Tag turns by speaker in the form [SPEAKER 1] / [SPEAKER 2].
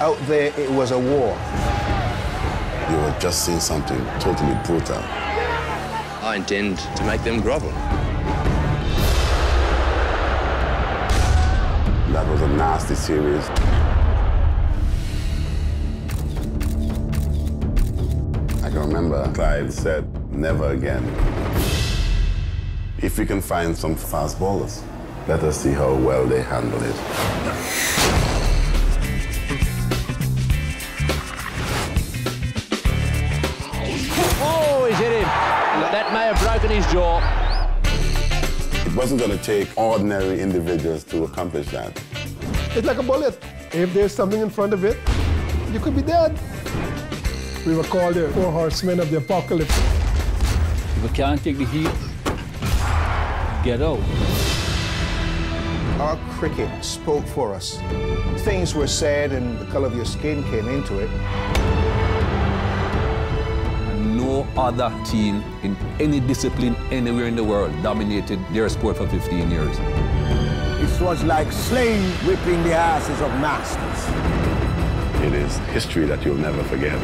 [SPEAKER 1] Out there, it was a war.
[SPEAKER 2] You were just seeing something totally brutal.
[SPEAKER 3] I intend to make them grovel.
[SPEAKER 2] That was a nasty series. I can remember Clive said, never again. If we can find some fast bowlers, let us see how well they handle it.
[SPEAKER 4] That may have broken his jaw.
[SPEAKER 2] It wasn't going to take ordinary individuals to accomplish that.
[SPEAKER 5] It's like a bullet. If there's something in front of it, you could be dead. We were called the four horsemen of the apocalypse.
[SPEAKER 4] If you can't take the heat, get out.
[SPEAKER 1] Our cricket spoke for us. Things were said, and the color of your skin came into it.
[SPEAKER 6] No other team in any discipline anywhere in the world dominated their sport for 15 years.
[SPEAKER 7] It was like slain whipping the asses of masters.
[SPEAKER 2] It is history that you'll never forget.